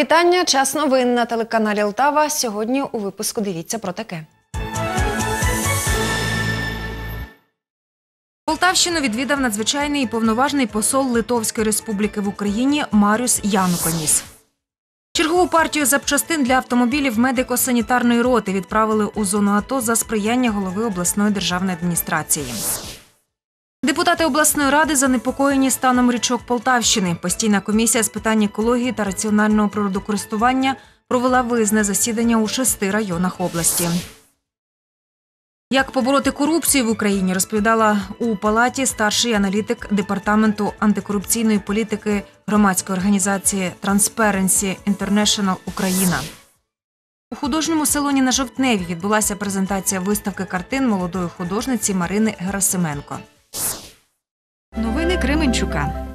Вітання. Час новин на телеканалі Лтава. Сьогодні у випуску дивіться про таке. Полтавщину відвідав надзвичайний і повноважний посол Литовської республіки в Україні Марюс Януконіс. Чергову партію запчастин для автомобілів медико-санітарної роти відправили у зону АТО за сприяння голови обласної державної адміністрації. Депутати обласної ради занепокоєні станом річок Полтавщини. Постійна комісія з питань екології та раціонального природокористування провела виїзне засідання у шести районах області. Як побороти корупцію в Україні, розповідала у палаті старший аналітик департаменту антикорупційної політики громадської організації Transparency International Україна. У художньому салоні на Жовтневі відбулася презентація виставки картин молодої художниці Марини Герасименко. Кременчука.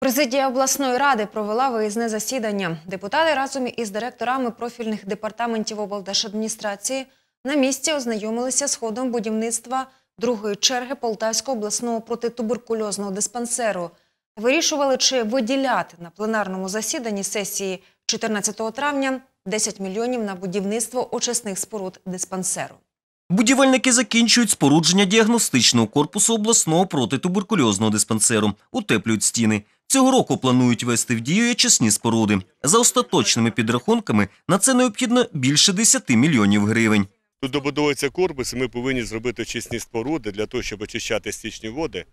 Президія обласної ради провела виїзне засідання. Депутати разом із директорами профільних департаментів облдержадміністрації на місці ознайомилися з ходом будівництва другої черги Полтавського обласного протитуберкульозного диспансеру. Вирішували, чи виділяти на пленарному засіданні сесії 14 травня 10 мільйонів на будівництво очисних споруд диспансеру. Будівельники закінчують спорудження діагностичного корпусу обласного протитуберкульозного диспансеру, утеплюють стіни. Цього року планують вести в дію очисні споруди. За остаточними підрахунками на це необхідно більше 10 мільйонів гривень. Тут добудовується корпус, і ми повинні зробити очисні споруди для того, щоб очищати стічні води,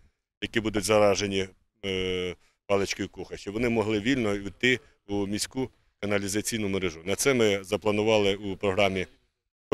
які будуть заражені е, паличкою коха, щоб вони могли вільно йти у міську каналізаційну мережу. На це ми запланували у програмі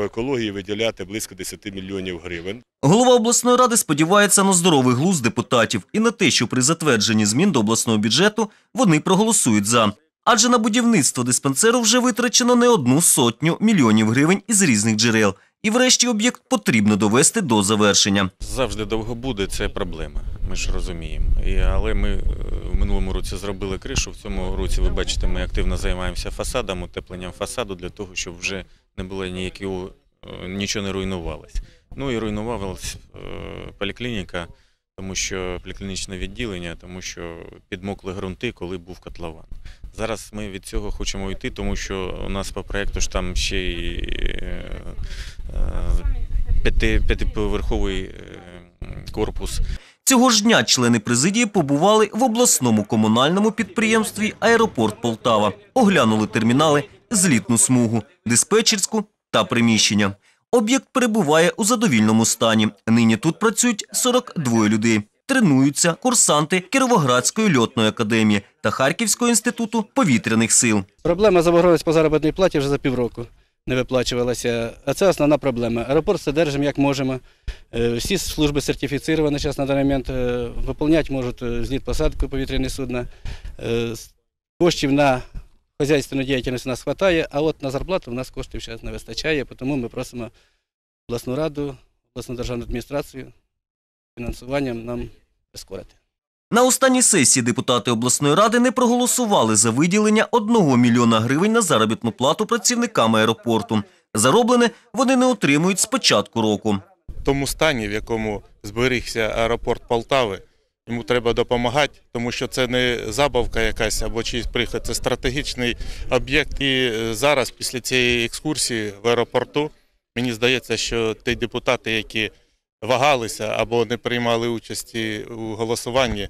по екології виділяти близько 10 мільйонів гривень. Голова обласної ради сподівається на здоровий глузд депутатів і на те, що при затвердженні змін до обласного бюджету вони проголосують за. Адже на будівництво диспансеру вже витрачено не одну сотню мільйонів гривень із різних джерел. І врешті об'єкт потрібно довести до завершення. Завжди довго буде, це проблема. Ми ж розуміємо. І, але ми е, в минулому році зробили кришу. В цьому році, ви бачите, ми активно займаємося фасадом, утепленням фасаду для того, щоб вже не було ніякого, е, нічого не руйнувалось. Ну і руйнувалась е, поліклініка, тому що поліклінічне відділення, тому що підмокли ґрунти, коли був котлован. Зараз ми від цього хочемо йти, тому що у нас по проекту ж там ще й е, п'яти, п'ятиповерховий корпус. Цього ж дня члени президії побували в обласному комунальному підприємстві Аеропорт Полтава, оглянули термінали, злітну смугу, диспетчерську та приміщення. Об'єкт перебуває у задовільному стані. Нині тут працюють 42 людей. Тренуються курсанти Кіровоградської льотної академії та Харківського інституту повітряних сил. Проблема заборгованість по заробітній платі вже за півроку не виплачувалася. А це основна проблема. Аеропорт содержимо як можемо. Е, Всі служби сертифіціровані зараз на даний момент. е, Виповняти можуть е, зліт посадку повітряні судна. Коштів на хазяйственну діяльність у нас вистачає, а от на зарплату у нас коштів зараз не вистачає, тому ми просимо обласну раду, обласну державну адміністрацію фінансуванням нам прискорити. На останній сесії депутати обласної ради не проголосували за виділення 1 мільйона гривень на заробітну плату працівникам аеропорту. Зароблене вони не отримують з початку року. в тому стані, в якому зберігся аеропорт Полтави. Йому треба допомагати, тому що це не забавка якась або чийсь приход, це стратегічний об'єкт. І е, зараз, після цієї екскурсії в аеропорту, мені здається, що ті депутати, які вагалися або не приймали участі у голосуванні,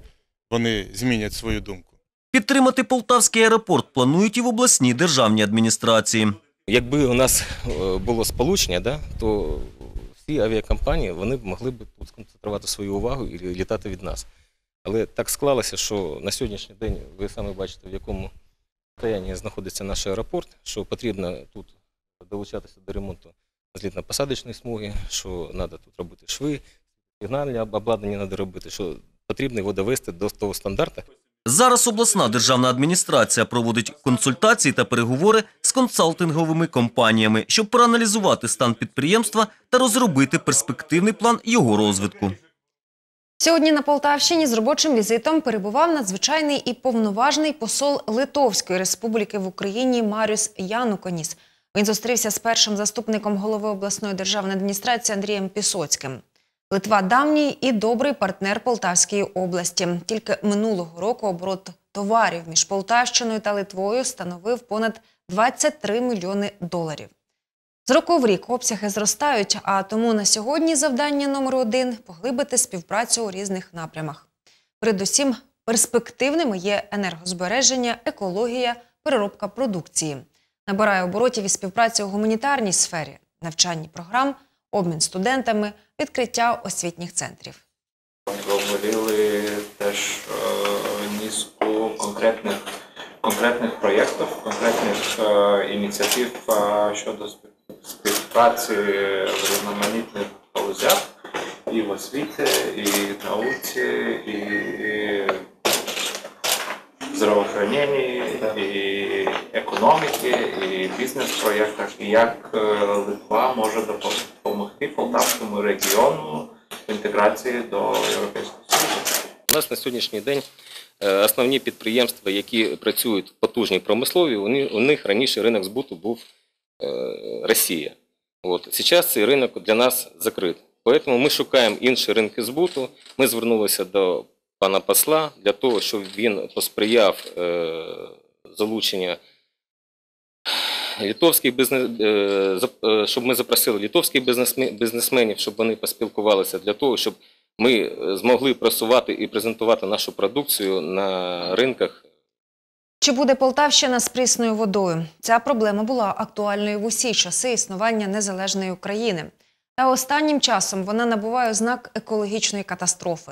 вони змінять свою думку. Підтримати полтавський аеропорт планують і в обласній державній адміністрації. Якби у нас е, було сполучення, да, то всі авіакомпанії вони могли б тут сконцентрувати свою увагу і літати від нас. Але так склалося, що на сьогоднішній день ви самі бачите, в якому стані знаходиться наш аеропорт, що потрібно тут долучатися до ремонту злітно-посадочної смуги, що треба тут робити шви, сигнальне обладнання треба робити, що потрібно його довести до того стандарту, Зараз обласна державна адміністрація проводить консультації та переговори з консалтинговими компаніями, щоб проаналізувати стан підприємства та розробити перспективний план його розвитку. Сьогодні на Полтавщині з робочим візитом перебував надзвичайний і повноважний посол Литовської республіки в Україні Марюс Януконіс. Він зустрівся з першим заступником голови обласної державної адміністрації Андрієм Пісоцьким. Литва давній і добрий партнер Полтавської області. Тільки минулого року оборот товарів між Полтавщиною та Литвою становив понад 23 мільйони доларів. З року в рік обсяги зростають, а тому на сьогодні завдання номер один поглибити співпрацю у різних напрямах. Передусім, перспективними є енергозбереження, екологія, переробка продукції. Набирає оборотів і співпраця у гуманітарній сфері, навчанні програм, обмін студентами, відкриття освітніх центрів. Обговорили теж низку конкретних, конкретних проєктів, конкретних е, ініціатив е, щодо спів- співпраці в різноманітних галузях і в освіті, і в науці, і в здравоохраненні, і економіки, і бізнес-проєктах, і як е, Литва може допомогти Полтавському регіону в інтеграції до Європейського Союзу. У нас на сьогоднішній день е, основні підприємства, які працюють в потужній промислові, у них раніше ринок збуту був е, Росія. От. Зараз цей ринок для нас закрит. Тому ми шукаємо інші ринки збуту. Ми звернулися до пана посла для того, щоб він посприяв е, залучення литовських бізнес, е, щоб ми запросили литовських бізнесме- бізнесменів, щоб вони поспілкувалися для того, щоб ми е, змогли просувати і презентувати нашу продукцію на ринках Чи буде Полтавщина з прісною водою? Ця проблема була актуальною в усі часи існування незалежної України. Та останнім часом вона набуває ознак екологічної катастрофи.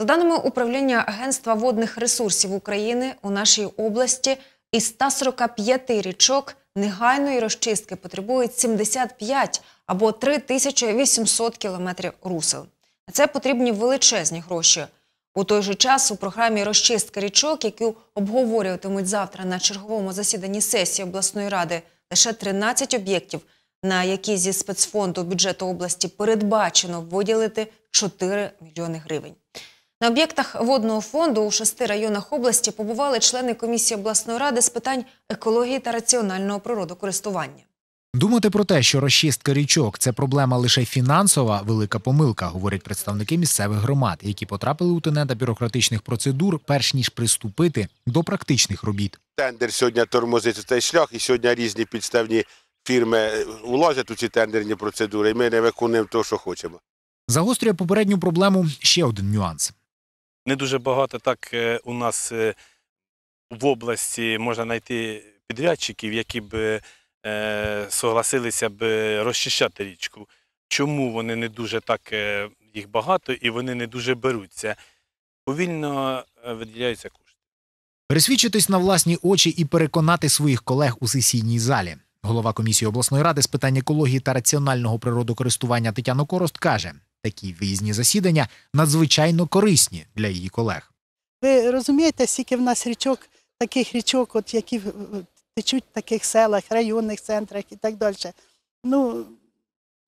За даними управління Агентства водних ресурсів України у нашій області із 145 річок негайної розчистки потребують 75 або 3800 кілометрів русел. На це потрібні величезні гроші. У той же час у програмі розчистка річок, яку обговорюватимуть завтра на черговому засіданні сесії обласної ради, лише 13 об'єктів, на які зі спецфонду бюджету області передбачено виділити 4 мільйони гривень. На об'єктах водного фонду у шести районах області побували члени комісії обласної ради з питань екології та раціонального природокористування. Думати про те, що розчистка річок це проблема лише фінансова, велика помилка, говорять представники місцевих громад, які потрапили у тенета бюрократичних процедур, перш ніж приступити до практичних робіт. Тендер сьогодні тормозить цей шлях, і сьогодні різні підставні фірми е, влазять у ці тендерні процедури, і ми не виконуємо те, що хочемо. Загострює попередню проблему ще один нюанс. не дуже багато так е, у нас е, в області можна знайти підрядчиків, які б согласилися б розчищати річку. Чому вони не дуже так е, їх багато і вони не дуже беруться? Повільно е, виділяються кошти. Пересвідчитись на власні очі і переконати своїх колег у сесійній залі. Голова комісії обласної ради з питань екології та раціонального природокористування Тетяна Корост каже, такі виїзні засідання надзвичайно корисні для її колег. Ви розумієте, скільки в нас річок, таких річок, от, які течуть в таких селах, районних центрах і так далі. Ну,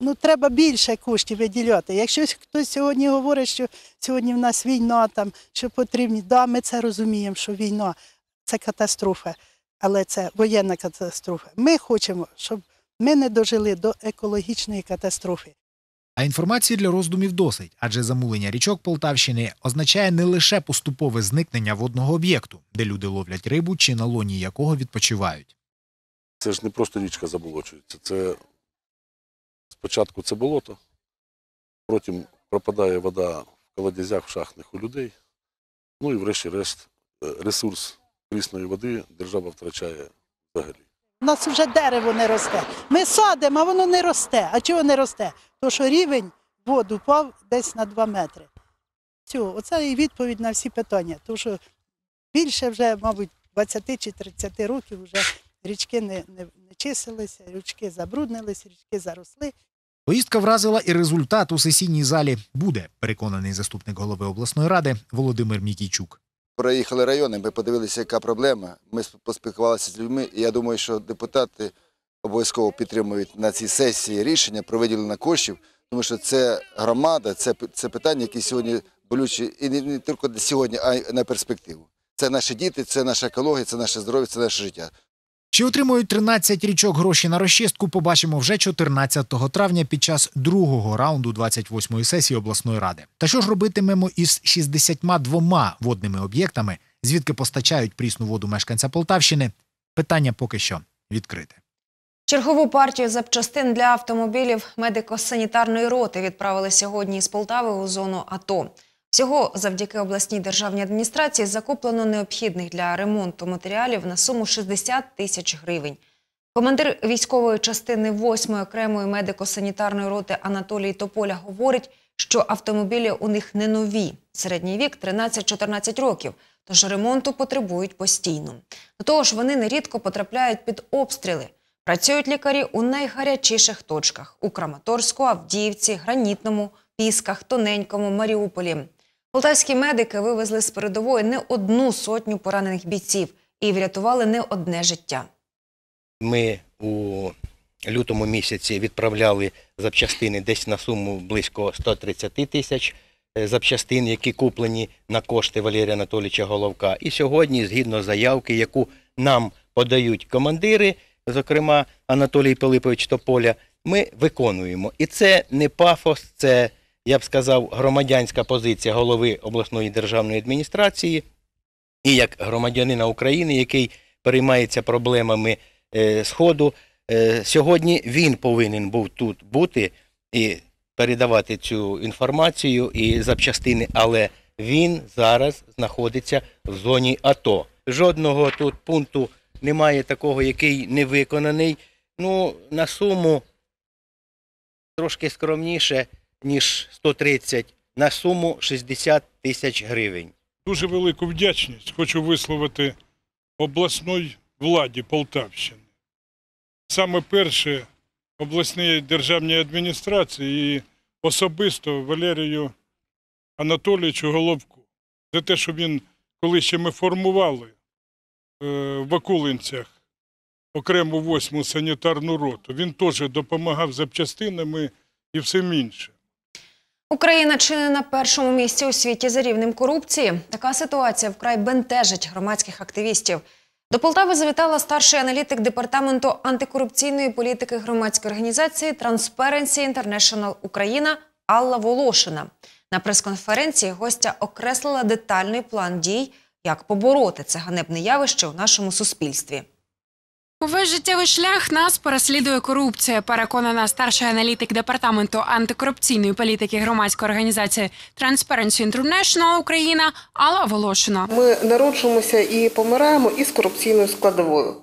ну, треба більше коштів виділяти. Якщо хтось сьогодні говорить, що сьогодні в нас війна, там, що потрібні, да, ми це розуміємо, що війна це катастрофа, але це воєнна катастрофа. Ми хочемо, щоб ми не дожили до екологічної катастрофи. А інформації для роздумів досить, адже замулення річок Полтавщини означає не лише поступове зникнення водного об'єкту, де люди ловлять рибу чи на лоні якого відпочивають. Це ж не просто річка заболочується. Це спочатку це болото, потім пропадає вода в колодязях, в шахтних у людей. Ну і врешті-решт е, ресурс прісної води держава втрачає взагалі. У нас вже дерево не росте. Ми садимо, а воно не росте. А чого не росте? Тому що рівень воду впав десь на 2 метри. Все, оце і відповідь на всі питання. Тому що більше вже, мабуть, 20 чи 30 років вже річки не, не, не числилися, річки забруднилися, річки заросли. Поїздка вразила і результат у сесійній залі буде, переконаний заступник голови обласної ради Володимир Мікійчук. Проїхали райони, ми подивилися, яка проблема. Ми поспілкувалися з людьми, і я думаю, що депутати обов'язково підтримують на цій сесії рішення про виділення коштів, тому що це громада, це, це питання, які сьогодні болючі, і не, не тільки сьогодні, а й на перспективу. Це наші діти, це наша екологія, це наше здоров'я, це наше життя. Чи отримують 13 річок гроші на розчистку, побачимо вже 14 травня під час другого раунду 28-ї сесії обласної ради. Та що ж робитимемо із 62 водними об'єктами, звідки постачають прісну воду мешканця Полтавщини? Питання поки що відкрите. Чергову партію запчастин для автомобілів медико-санітарної роти відправили сьогодні із Полтави у зону АТО. Всього завдяки обласній державній адміністрації закуплено необхідних для ремонту матеріалів на суму 60 тисяч гривень. Командир військової частини 8-ї окремої медико-санітарної роти Анатолій Тополя говорить, що автомобілі у них не нові. Середній вік 13-14 років, тож ремонту потребують постійно. До того ж, вони нерідко потрапляють під обстріли. Працюють лікарі у найгарячіших точках – у Краматорську, Авдіївці, Гранітному, Пісках, Тоненькому, Маріуполі. Полтавські медики вивезли з передової не одну сотню поранених бійців і врятували не одне життя. Ми у лютому місяці відправляли запчастини десь на суму близько 130 тисяч е, запчастин, які куплені на кошти Валерія Анатолійовича Головка. І сьогодні, згідно заявки, яку нам подають командири, зокрема Анатолій Пилипович Тополя, ми виконуємо. І це не пафос, це, я б сказав, громадянська позиція голови обласної державної адміністрації і як громадянина України, який переймається проблемами е, Сходу. Е, сьогодні він повинен був тут бути і передавати цю інформацію і запчастини, але він зараз знаходиться в зоні АТО. Жодного тут пункту немає такого, який не виконаний. Ну, на суму трошки скромніше, ніж 130, на суму 60 тисяч гривень. Дуже велику вдячність хочу висловити обласної владі Полтавщини. Саме перше обласній державній адміністрації і особисто Валерію Анатолійовичу Головку за те, що він, коли ще ми формували е, в Акулинцях окрему восьму санітарну роту, він теж допомагав запчастинами і всім іншим. Україна чи не на першому місці у світі за рівнем корупції. Така ситуація вкрай бентежить громадських активістів. До Полтави завітала старший аналітик департаменту антикорупційної політики громадської організації Transparency International Україна Алла Волошина. На прес-конференції гостя окреслила детальний план дій, як побороти це ганебне явище у нашому суспільстві. Увесь життєвий шлях нас переслідує корупція. Переконана старший аналітик департаменту антикорупційної політики громадської організації Transparency International Україна Алла Волошина. Ми народжуємося і помираємо із корупційною складовою.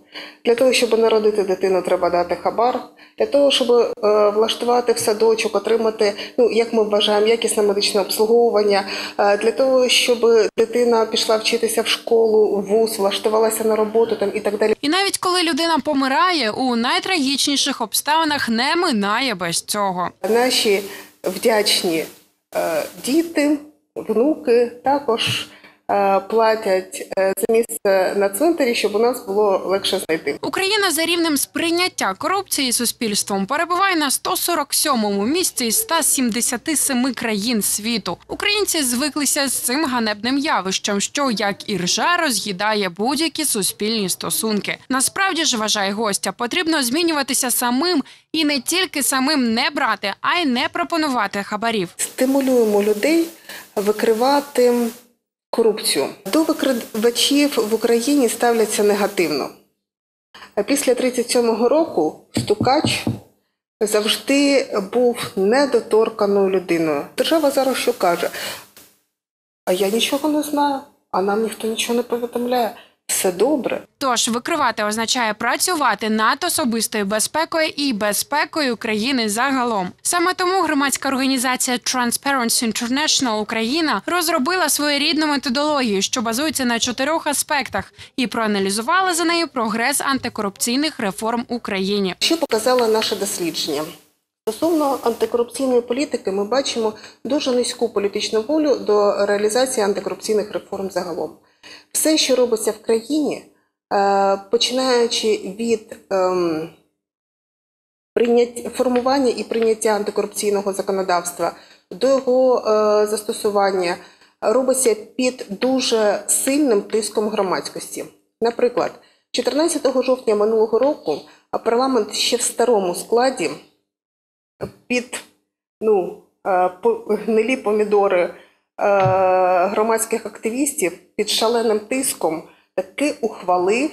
Для того, щоб народити дитину, треба дати хабар. Для того, щоб е, влаштувати в садочок, отримати, ну як ми вважаємо, якісне медичне обслуговування. Е, для того, щоб дитина пішла вчитися в школу, в вуз, влаштувалася на роботу там і так далі. І навіть коли людина помирає, у найтрагічніших обставинах не минає без цього. Наші вдячні е, діти, внуки також платять е, за місце на цвинтарі, щоб у нас було легше знайти. Україна за рівнем сприйняття корупції суспільством перебуває на 147-му місці із 177 країн світу. Українці звиклися з цим ганебним явищем, що як і ржа роз'їдає будь-які суспільні стосунки. Насправді ж вважає гостя, потрібно змінюватися самим і не тільки самим не брати, а й не пропонувати хабарів. Стимулюємо людей викривати корупцію. До викривачів в Україні ставляться негативно. Після 37-го року стукач завжди був недоторканою людиною. Держава зараз що каже? А я нічого не знаю, а нам ніхто нічого не повідомляє. Все добре. Тож викривати означає працювати над особистою безпекою і безпекою країни загалом. Саме тому громадська організація Transparency International Україна розробила своєрідну методологію, що базується на чотирьох аспектах, і проаналізувала за нею прогрес антикорупційних реформ в Україні. Що показало наше дослідження? Стосовно антикорупційної політики, ми бачимо дуже низьку політичну волю до реалізації антикорупційних реформ загалом. Все, що робиться в країні, е, починаючи від ем, формування і прийняття антикорупційного законодавства до його е, застосування, робиться під дуже сильним тиском громадськості. Наприклад, 14 жовтня минулого року парламент ще в старому складі під ну, е, гнилі помідори е, громадських активістів під шаленим тиском таки ухвалив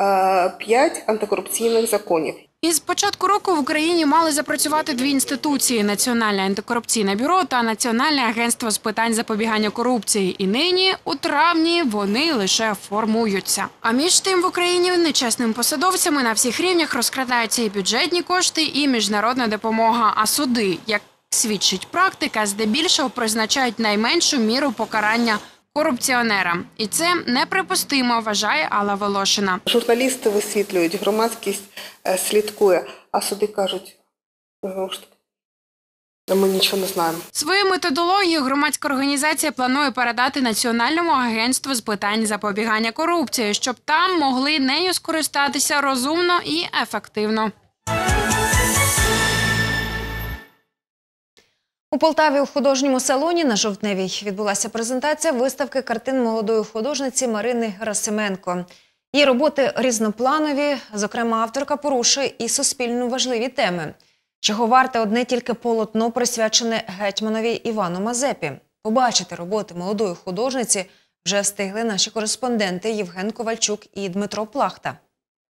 е, п'ять антикорупційних законів. Із початку року в Україні мали запрацювати дві інституції: Національне антикорупційне бюро та Національне агентство з питань запобігання корупції. І нині, у травні, вони лише формуються. А між тим в Україні нечесним посадовцями на всіх рівнях розкрадаються і бюджетні кошти, і міжнародна допомога. А суди, як свідчить практика, здебільшого призначають найменшу міру покарання корупціонерам. І це неприпустимо, вважає Алла Волошина. Журналісти висвітлюють, громадськість е, слідкує, а суди кажуть, ж ми нічого не знаємо. Свою методологію громадська організація планує передати Національному агентству з питань запобігання корупції, щоб там могли нею скористатися розумно і ефективно. У Полтаві у художньому салоні на Жовтневій відбулася презентація виставки картин молодої художниці Марини Герасименко. Її роботи різнопланові, зокрема, авторка порушує і суспільно важливі теми. Чого варте одне тільки полотно, присвячене гетьманові Івану Мазепі. Побачити роботи молодої художниці вже встигли наші кореспонденти Євген Ковальчук і Дмитро Плахта.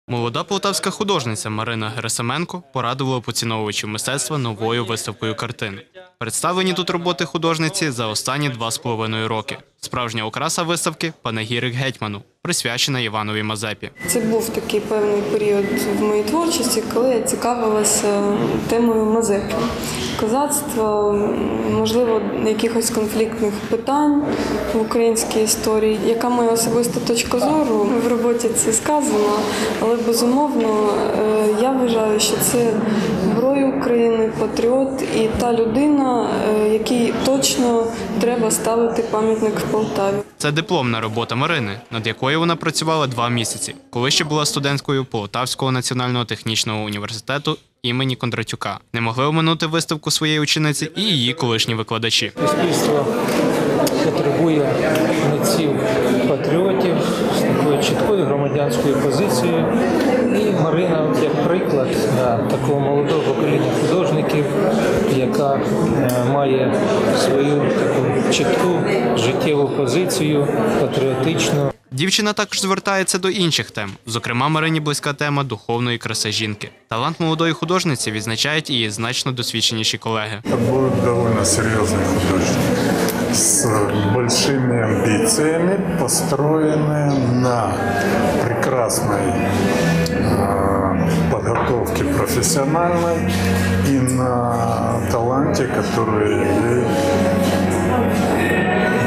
Молода полтавська художниця Марина Герасименко порадувала поціновувачів мистецтва новою виставкою картин. Представлені тут роботи художниці за останні два з половиною роки. Справжня окраса виставки Панагірик гетьману, присвячена Іванові Мазепі. Це був такий певний період в моїй творчості, коли я цікавилася темою Мазепи. Козацтва, можливо, якихось конфліктних питань в українській історії. Яка моя особиста точка зору в роботі це сказано, але безумовно е, я вважаю, що це герой України, патріот і та людина, е, якій точно треба ставити пам'ятник в Полтаві. Це дипломна робота Марини, над якою вона працювала два місяці, коли ще була студенткою Полтавського національного технічного університету імені Кондратюка. Не могли оминути виставку своєї учениці і її колишні викладачі. Суспільство потребує митців патріотів з такою чіткою громадянською позицією. І Марина, от як приклад да, такого молодого покоління художників, яка е, має свою таку чітку життєву позицію, патріотичну. Дівчина також звертається до інших тем. Зокрема, Марині близька тема духовної краси жінки. Талант молодої художниці відзначають і її значно досвідченіші колеги. Это будет довольно серьезный художник с большими амбициями, построенные на прекрасной э, подготовке профессиональной и на таланте, который ей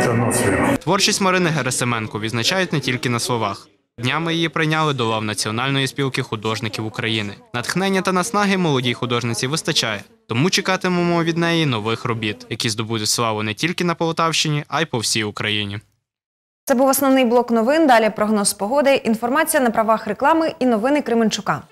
дано сверху. Творчість Марини Герасименко відзначають не тільки на словах. Днями її прийняли до лав Національної спілки художників України. Натхнення та наснаги молодій художниці вистачає, тому чекатимемо від неї нових робіт, які здобудуть славу не тільки на Полтавщині, а й по всій Україні. Це був основний блок новин. Далі прогноз погоди, інформація на правах реклами і новини Кременчука.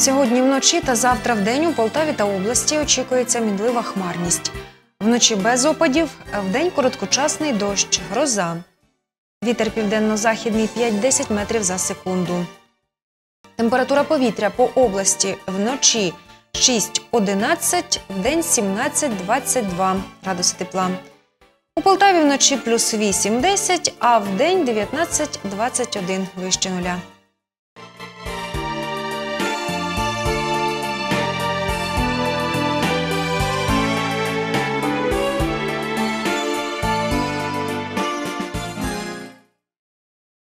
Сьогодні вночі та завтра вдень у Полтаві та області очікується мінлива хмарність. Вночі без опадів, а вдень короткочасний дощ, гроза. Вітер південно-західний 5-10 метрів за секунду. Температура повітря по області вночі 6-11, вдень 17-22 градуси тепла. У Полтаві вночі плюс 8-10, а вдень 19-21 вище нуля.